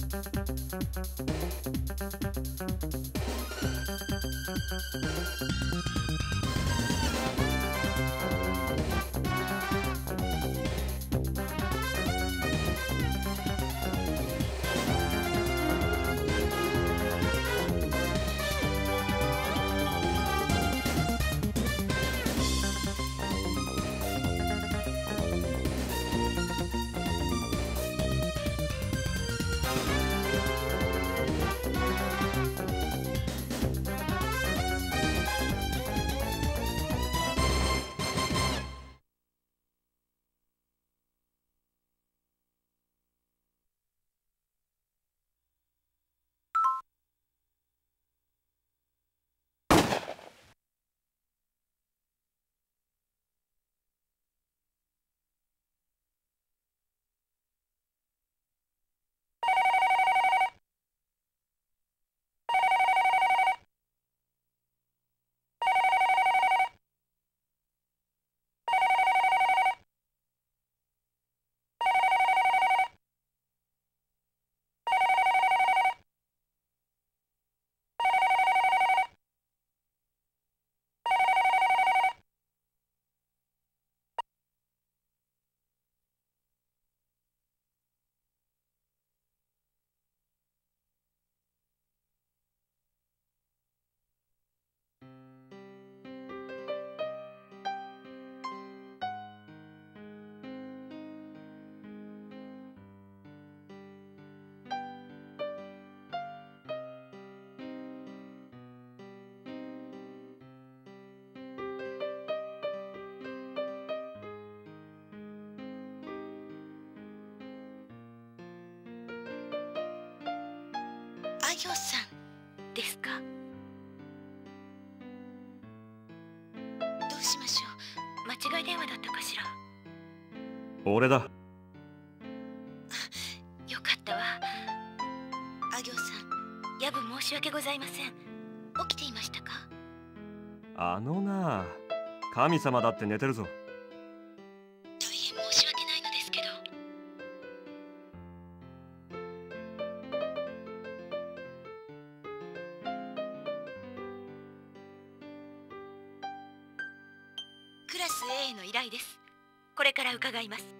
Thank you. あ行さんですか？どうしましょう？間違い電話だったかしら？俺だ。よかったわ。あ行さん夜分申し訳ございません。起きていましたか？あのな神様だって寝てるぞ伺います。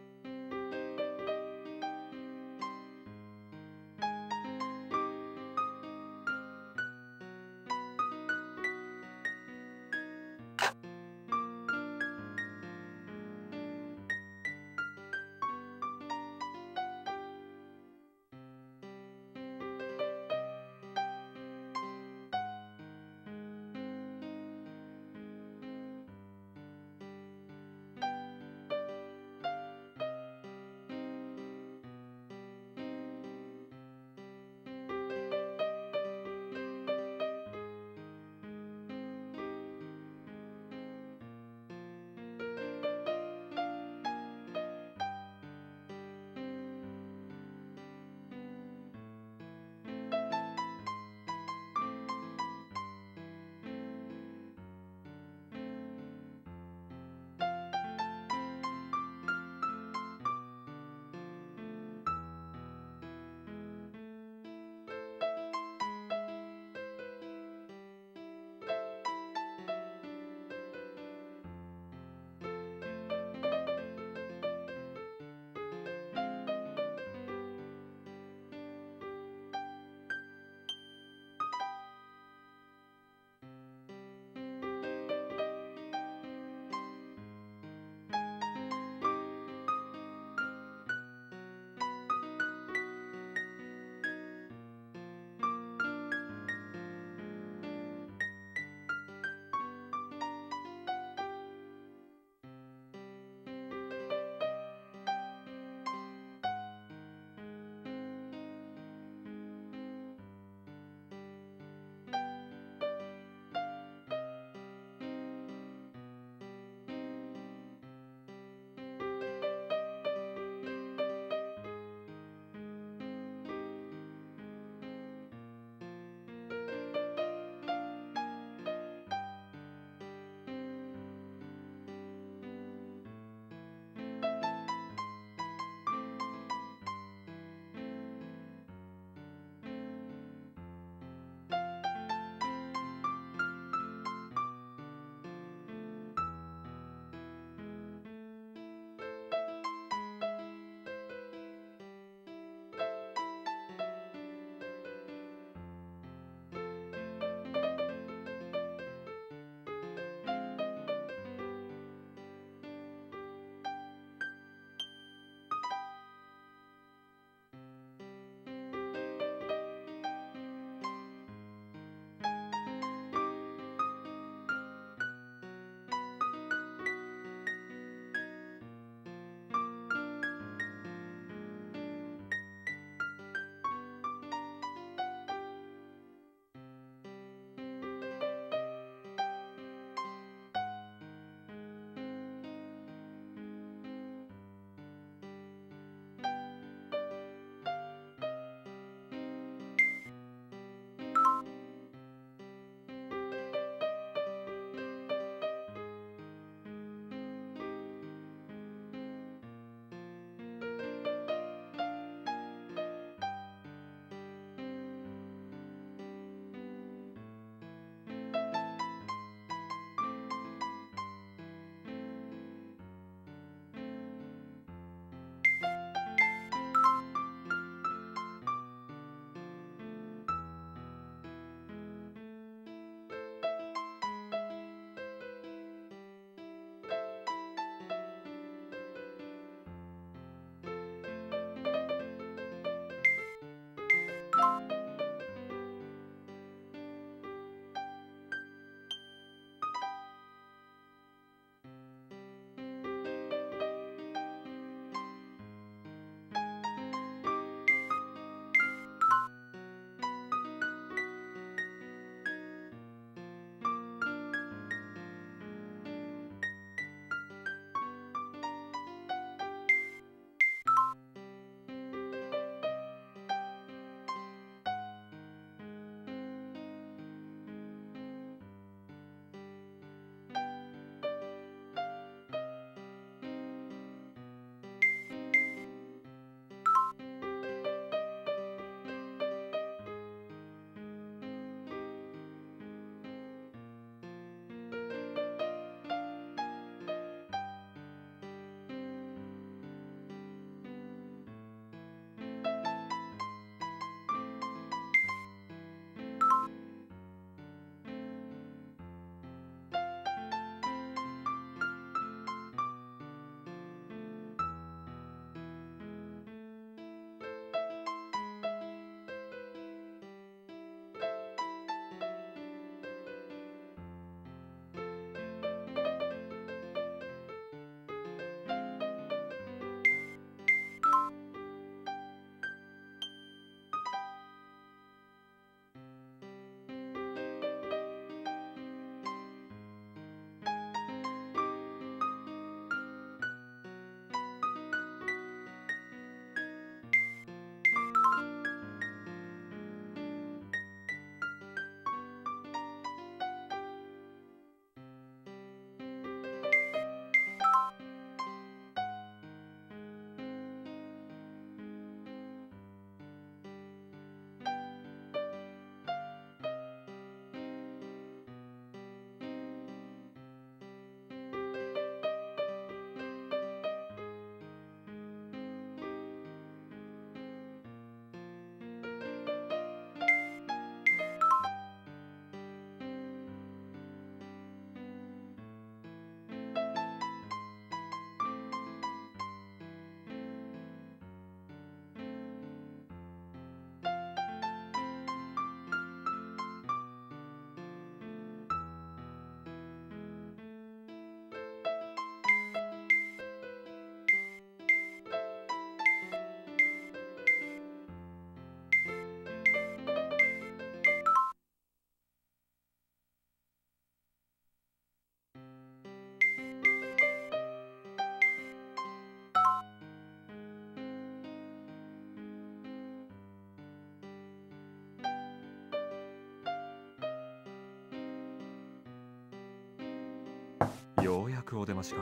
くお出ましか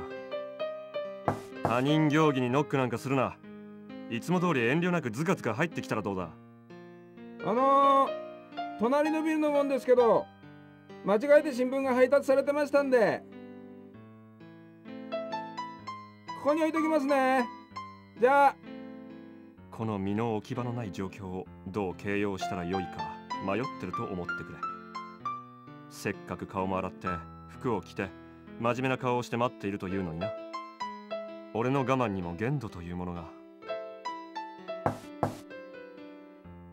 他人行儀にノックなんかするな。いつも通り遠慮なくズカズカ入ってきたらどうだ。あのー、隣のビルのもんですけど間違えて新聞が配達されてましたんでここに置いときますね。じゃあ。この身の置き場のない状況をどう形容したらよいか迷ってると思ってくれ。せっかく顔も洗って服を着て真面目な顔をして待っているというのにな。俺の我慢にも限度というものが。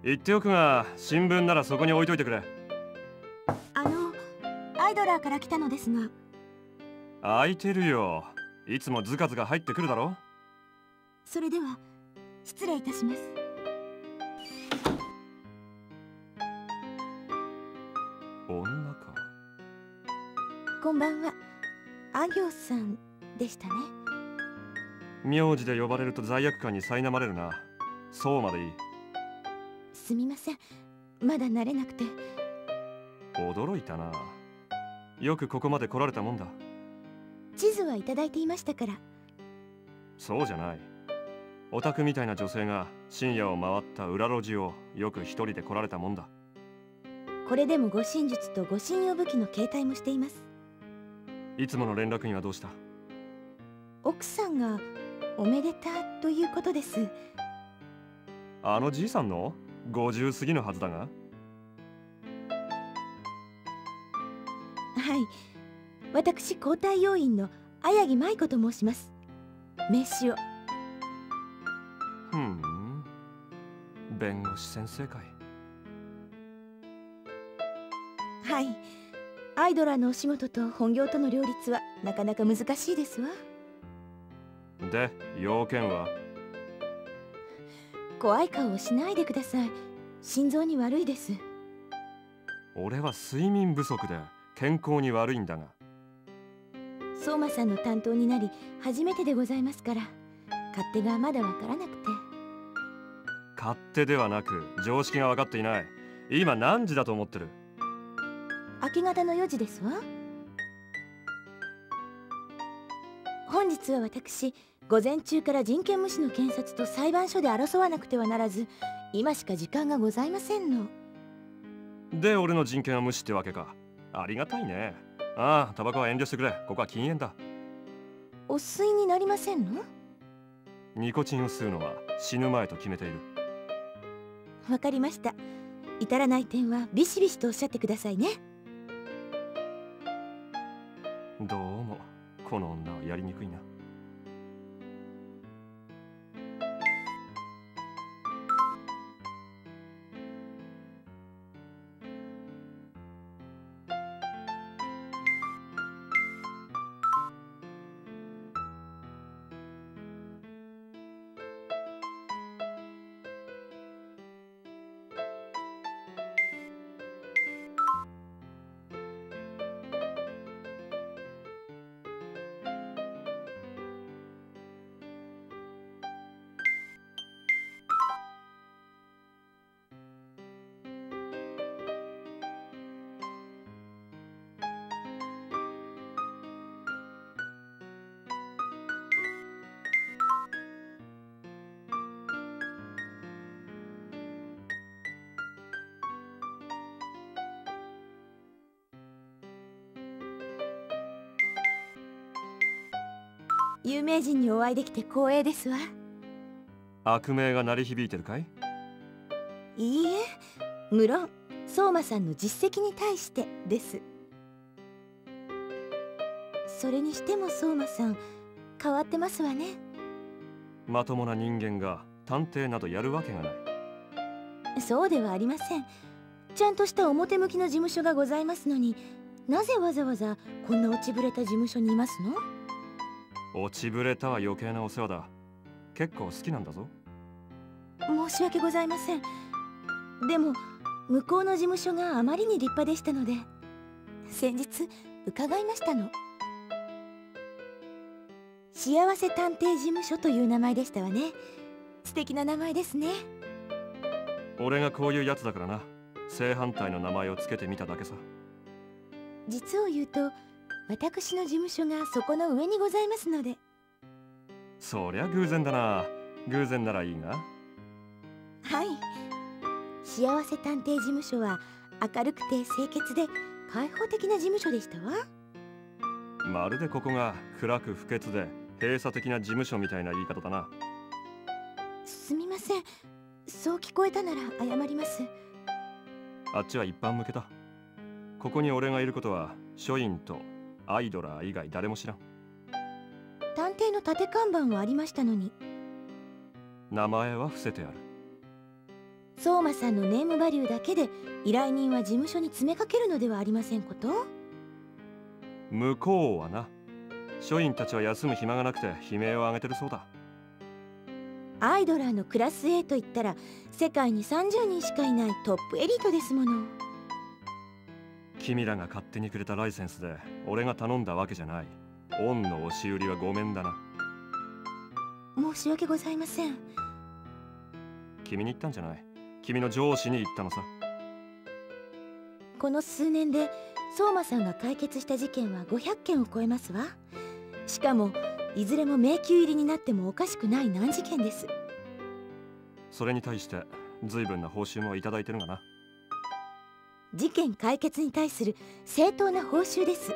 言っておくが新聞ならそこに置いといてくれ。あのアイドラーから来たのですが。空いてるよ。いつもズカズカ入ってくるだろ。それでは失礼いたします。女か。こんばんはあ行さんでしたね。名字で呼ばれると罪悪感に苛まれるな。そうまでいい。すみません。まだ慣れなくて。驚いたな。よくここまで来られたもんだ。地図はいただいていましたから。そうじゃない。オタクみたいな女性が深夜を回った裏路地をよく一人で来られたもんだ。これでも護身術と護身用武器の携帯もしていますいつもの連絡にはどうした？奥さんがおめでたということです。あのじいさんの？50過ぎのはずだが。はい。私交代要員の綾木舞子と申します。名刺を。ふん。弁護士先生かい。はいアイドラーのお仕事と本業との両立はなかなか難しいですわ。で要件は？怖い顔をしないでください。心臓に悪いです。俺は睡眠不足で健康に悪いんだが。相馬さんの担当になり初めてでございますから。勝手がまだわからなくて。勝手ではなく常識が分かっていない。今何時だと思ってる？明け方の4時ですわ。本日は私午前中から人権無視の検察と裁判所で争わなくてはならず今しか時間がございませんの。で俺の人権は無視ってわけか。ありがたいね。ああタバコは遠慮してくれ。ここは禁煙だ。お吸いになりませんの？ニコチンを吸うのは死ぬ前と決めている。わかりました。至らない点はビシビシとおっしゃってくださいねどうも。この女はやりにくいな。有名人にお会いできて光栄ですわ。悪名が鳴り響いてるかい？いいえ無論相馬さんの実績に対してです。それにしても相馬さん変わってますわね。まともな人間が探偵などやるわけがない。そうではありません。ちゃんとした表向きの事務所がございますのになぜわざわざこんな落ちぶれた事務所にいますの？落ちぶれたは余計なお世話だ。結構好きなんだぞ。申し訳ございません。でも向こうの事務所があまりに立派でしたので先日伺いましたの。幸せ探偵事務所という名前でしたわね。素敵な名前ですね。俺がこういうやつだからな。正反対の名前をつけてみただけさ。実を言うと私の事務所がそこの上にございますので。そりゃ偶然だな。偶然ならいいが。はい。幸せ探偵事務所は明るくて清潔で開放的な事務所でしたわ。まるでここが暗く不潔で閉鎖的な事務所みたいな言い方だな。すみません。そう聞こえたなら謝ります。あっちは一般向けだ。ここに俺がいることは書院とアイドラー以外誰も知らん。探偵の立て看板はありましたのに。名前は伏せてある。相馬さんのネームバリューだけで依頼人は事務所に詰めかけるのではありませんこと？向こうはな。書院たちは休む暇がなくて悲鳴を上げてるそうだ。アイドラーのクラス A といったら世界に30人しかいないトップエリートですもの君らが勝手にくれたライセンスで俺が頼んだわけじゃない。恩の押し売りはごめんだな。申し訳ございません。君に言ったんじゃない？君の上司に言ったのさ。この数年で相馬さんが解決した事件は500件を超えますわ。しかもいずれも迷宮入りになってもおかしくない難事件です。それに対して随分な報酬もいただいてるがな事件解決に対する正当な報酬です。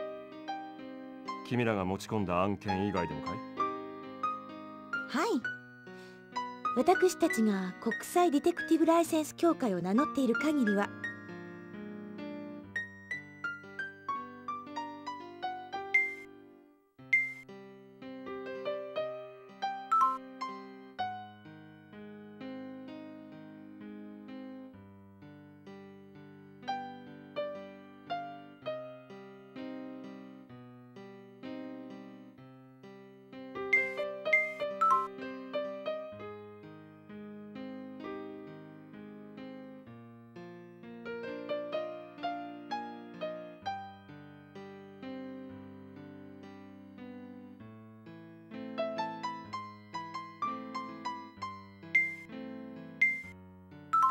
君らが持ち込んだ案件以外でもかい？はい。私たちが国際ディテクティブライセンス協会を名乗っている限りは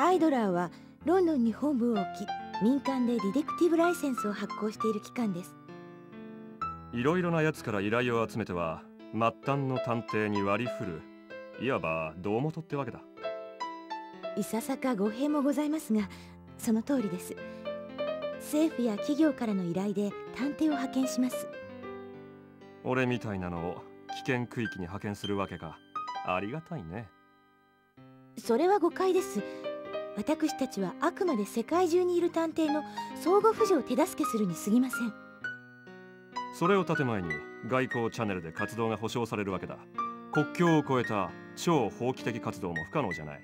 アイドラーはロンドンに本部を置き民間でディテクティブライセンスを発行している機関です。いろいろなやつから依頼を集めては末端の探偵に割り振るいわば胴元ってわけだ。いささか語弊もございますがその通りです。政府や企業からの依頼で探偵を派遣します。俺みたいなのを危険区域に派遣するわけか。ありがたいね。それは誤解です私たちはあくまで世界中にいる探偵の相互扶助を手助けするに過ぎません。それを建前に外交チャンネルで活動が保障されるわけだ。国境を越えた超法規的活動も不可能じゃない。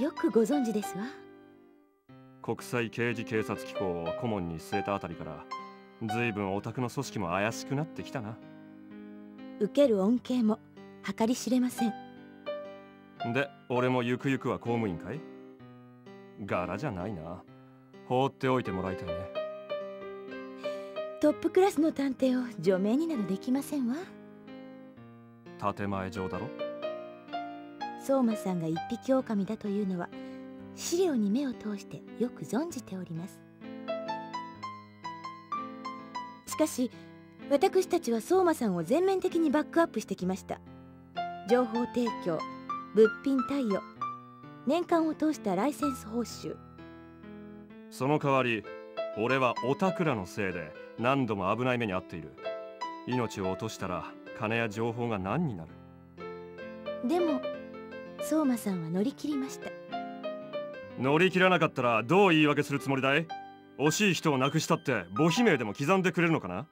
よくご存知ですわ。国際刑事警察機構を顧問に据えたあたりから随分オタクの組織も怪しくなってきたな。受ける恩恵も計り知れませんで俺もゆくゆくは公務員かい？柄じゃないな。放っておいてもらいたいね。トップクラスの探偵を除名になどできませんわ。建前上だろ？相馬さんが一匹狼だというのは資料に目を通してよく存じております。しかし私たちは相馬さんを全面的にバックアップしてきました。情報提供物品貸与。年間を通したライセンス報酬。その代わり俺はオタクらのせいで何度も危ない目に遭っている。命を落としたら金や情報が何になる。でも相馬さんは乗り切りました。乗り切らなかったらどう言い訳するつもりだい惜しい人を亡くしたって母悲鳴でも刻んでくれるのかな